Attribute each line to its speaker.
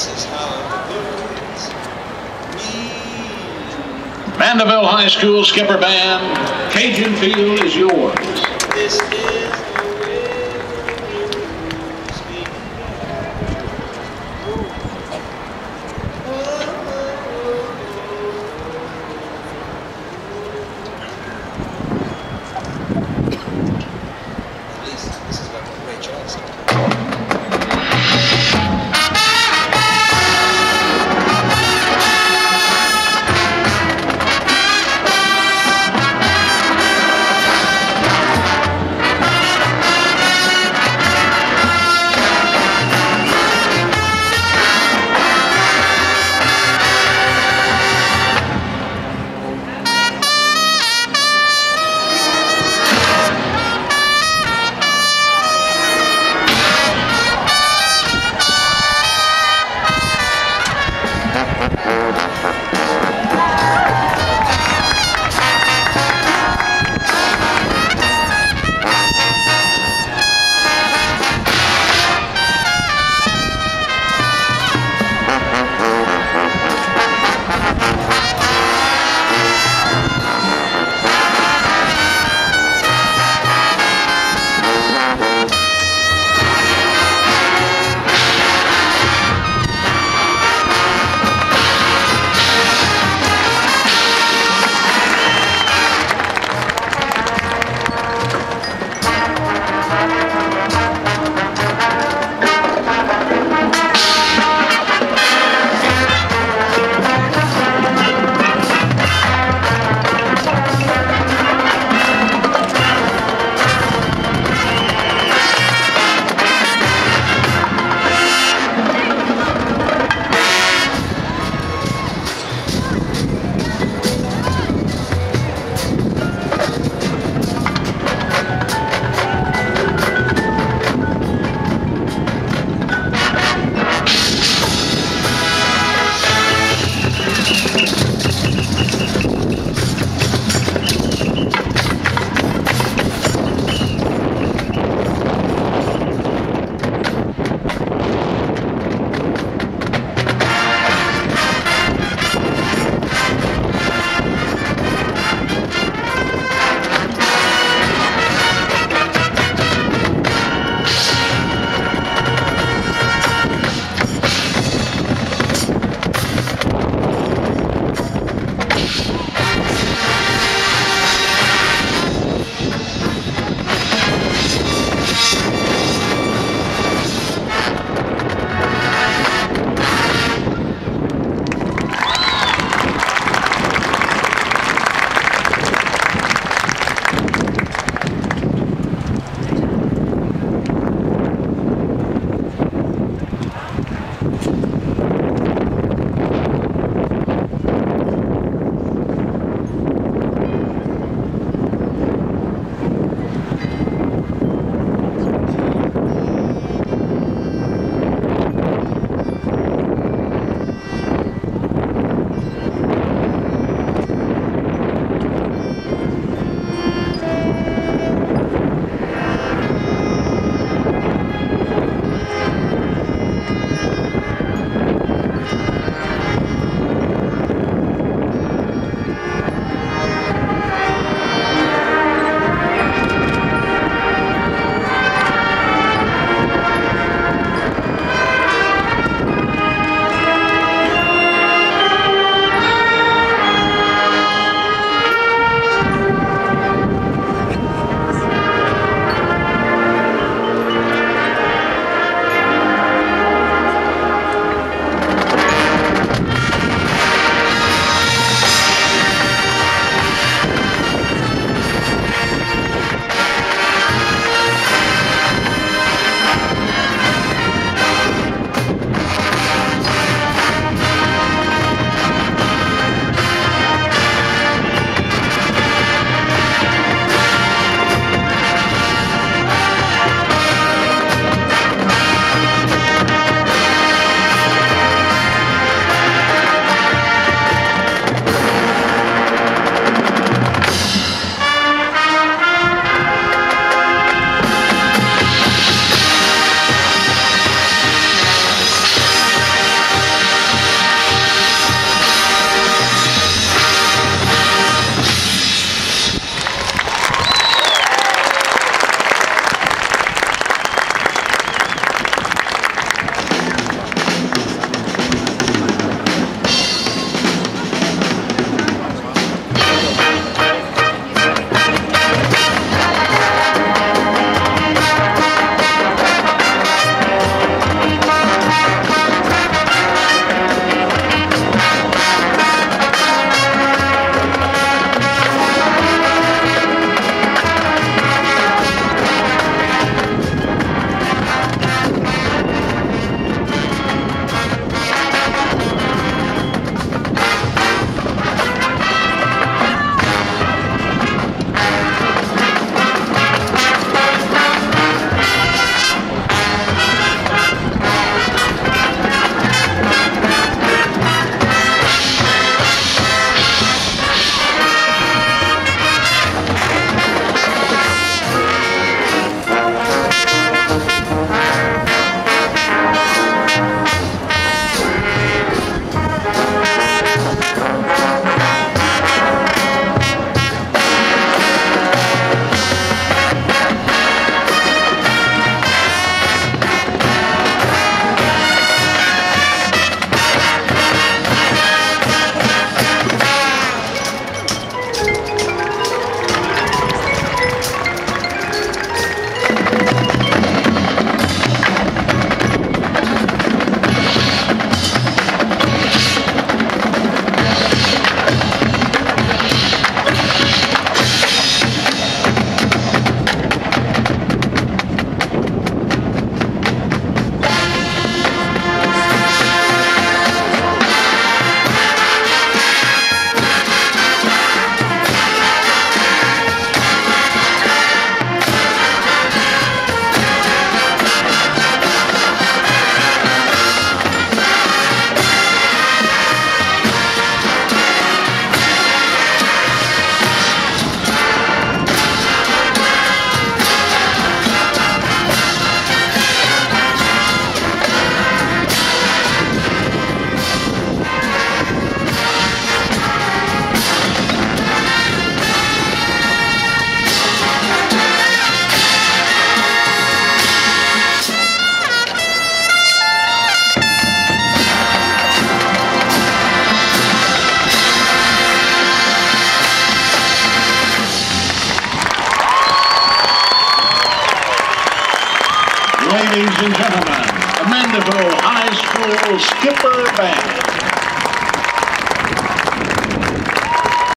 Speaker 1: This is how the birds meet.
Speaker 2: Mandeville High School Skipper Band, Cajun Field is yours.
Speaker 1: This is
Speaker 2: ladies and gentlemen, Mandeville High School Skipper Band.